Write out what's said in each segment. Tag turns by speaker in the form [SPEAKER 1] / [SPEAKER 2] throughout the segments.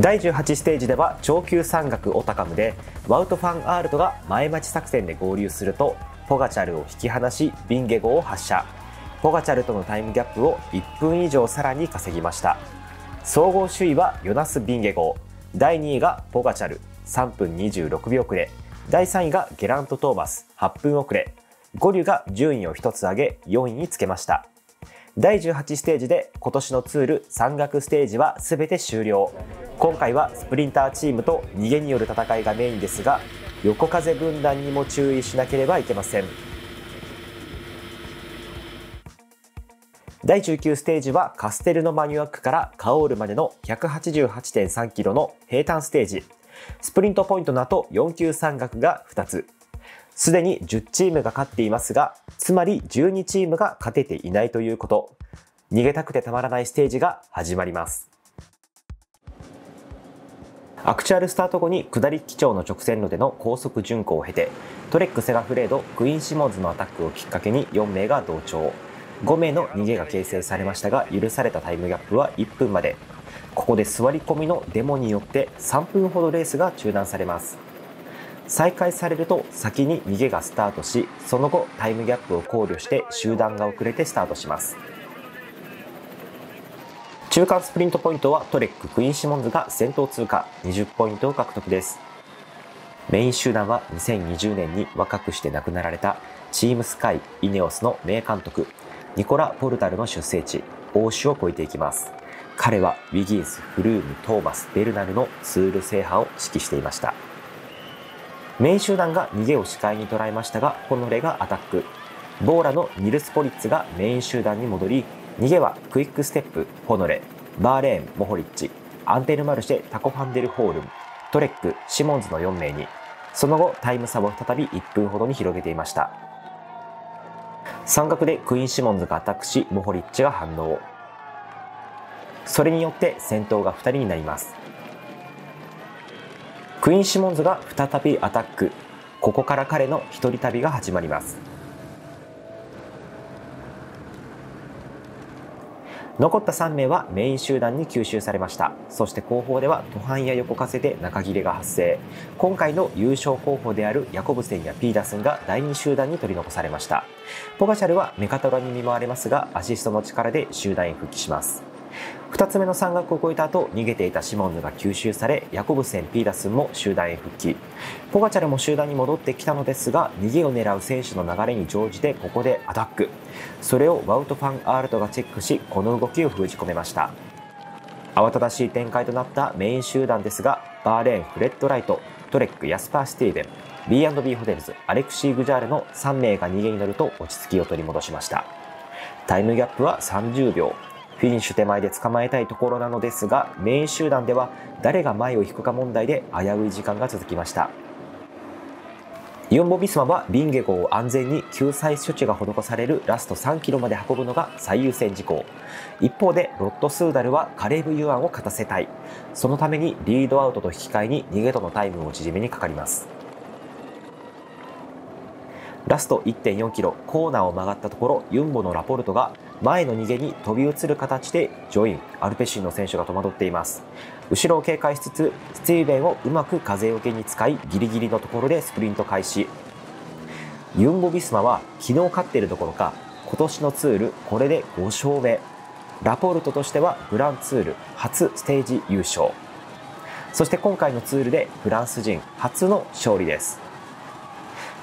[SPEAKER 1] 第18ステージでは長級山岳オタカムでワウト・ファン・アールトが前待ち作戦で合流するとポガチャルを引き離しビンゲゴを発射。ポガチャルとのタイムギャップを1分以上さらに稼ぎました。総合首位はヨナス・ビンゲゴ第2位がポガチャル。3分26秒遅れ。第3位がゲラント・トーマス。8分遅れ。ゴリュが順位を1つ上げ4位につけました。第18ステージで今年のツール山岳ステージは全て終了。今回はスプリンターチームと逃げによる戦いがメインですが横風分断にも注意しなければいけません。第19ステージはカステルのマニュアックからカオールまでの188.3キロの平坦ステージ。スプリントポイントの後4級山岳が2つ。すでに10チームが勝っていますが、つまり12チームが勝てていないということ。逃げたくてたまらないステージが始まります。アクチュアルスタート後に下り基調の直線路での高速巡航を経て、トレック・セガフレード、クイーン・シモンズのアタックをきっかけに4名が同調。5名の逃げが形成されましたが、許されたタイムギャップは1分まで。ここで座り込みのデモによって3分ほどレースが中断されます。再開されると先に逃げがスタートしその後タイムギャップを考慮して集団が遅れてスタートします。中間スプリントポイントはトレッククイーンシモンズが先頭通過。20ポイントを獲得です。メイン集団は2020年に若くして亡くなられたチームスカイ・イネオスの名監督ニコラ・ポルタルの出生地欧州を越えていきます。彼はウィギンス、フルーム、トーマス、ベルナルのツール制覇を指揮していました。メイン集団が逃げを視界に捉えましたが、ホノレがアタック。ボーラのニルスポリッツがメイン集団に戻り、逃げはクイックステップ、ホノレ、バーレーン、モホリッチ、アンテルマルシェ、タコファンデルホールン、トレック、シモンズの4名に、その後タイム差を再び1分ほどに広げていました。山岳でクイーン・シモンズがアタックし、モホリッチが反応。それによって先頭が2人になります。クイーン・シモンズが再びアタック。ここから彼の一人旅が始まります。残った3名はメイン集団に吸収されました。そして後方では途半や横風で中切れが発生。今回の優勝候補であるヤコブセンやピーダスンが第2集団に取り残されました。ポガチャルはメカトラに見舞われますがアシストの力で集団へ復帰します。2つ目の山岳を越えた後逃げていたシモンヌが吸収されヤコブセン・ピーダスンも集団へ復帰。ポガチャルも集団に戻ってきたのですが逃げを狙う選手の流れに乗じてここでアタック。それをワウト・ファン・アールトがチェックしこの動きを封じ込めました。慌ただしい展開となったメイン集団ですがバーレーンフレッド・ライトトレック・ヤスパー・スティーベン B&B ホテルズアレクシー・グジャールの3名が逃げに乗ると落ち着きを取り戻しました。タイムギャップは30秒。フィニッシュ手前で捕まえたいところなのですが、メイン集団では誰が前を引くか問題で危うい時間が続きました。イオンボビスマはビンゲ号を安全に救済処置が施されるラスト3キロまで運ぶのが最優先事項。一方でロットスーダルはカレーブユアンを勝たせたい。そのためにリードアウトと引き換えに逃げとのタイムを縮めにかかります。ラスト1.4キロコーナーを曲がったところユンボのラポルトが前の逃げに飛び移る形でジョインアルペシンの選手が戸惑っています。後ろを警戒しつつスティーベンをうまく風よけに使いギリギリのところでスプリント開始。ユンボ・ビスマは昨日勝っているどころか今年のツールこれで5勝目。ラポルトとしてはグランツール初ステージ優勝。そして今回のツールでフランス人初の勝利です。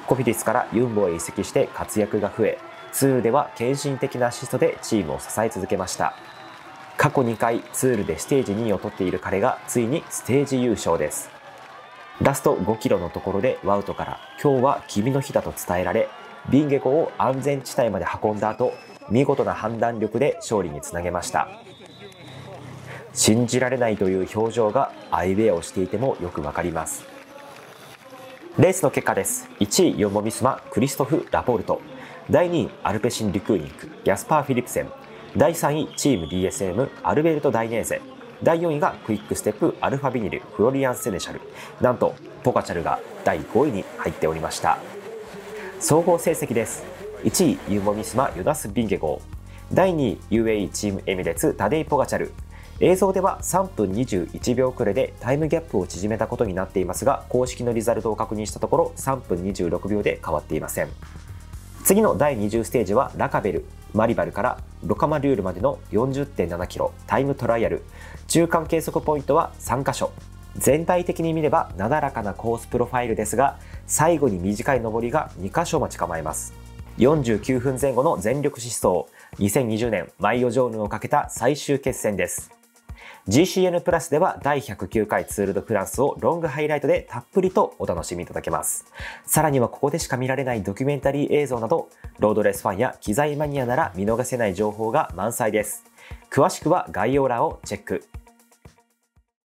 [SPEAKER 1] コフィディスからユンボへ移籍して活躍が増え、ツールでは献身的なアシストでチームを支え続けました。過去2回ツールでステージ2位を取っている彼がついにステージ優勝です。ラスト5キロのところでワウトから今日は君の日だと伝えられ、ビンゲコを安全地帯まで運んだ後、見事な判断力で勝利につなげました。信じられないという表情がアイウェイをしていてもよくわかります。レースの結果です。1位、ヨンボミスマ、クリストフ・ラポルト。第2位、アルペシン・ドゥクーニンク、ヤスパー・フィリプセン。第3位、チーム DSM、アルベルト・ダイネーゼ。第4位がクイックステップ、アルファビニル、フロリアン・セネシャル。なんと、ポガチャルが第5位に入っておりました。総合成績です。1位、ユンボ・ヴィスマ、ヨナス・ビンゲゴー。第2位、UAE チームエミレーツ、タデイ・ポガチャル。映像では3分21秒くらいでタイムギャップを縮めたことになっていますが公式のリザルトを確認したところ3分26秒で変わっていません次の第20ステージはラカベルマリバルからロカマリュールまでの40.7キロタイムトライアル。中間計測ポイントは3カ所。全体的に見ればなだらかなコースプロファイルですが最後に短い上りが2カ所待ち構えます。49分前後の全力疾走。2020年マイオジョーヌをかけた最終決戦です。GCN プラスでは第109回ツールドフランスをロングハイライトでたっぷりとお楽しみいただけます。さらにはここでしか見られないドキュメンタリー映像など、ロードレースファンや機材マニアなら見逃せない情報が満載です。詳しくは概要欄をチェック。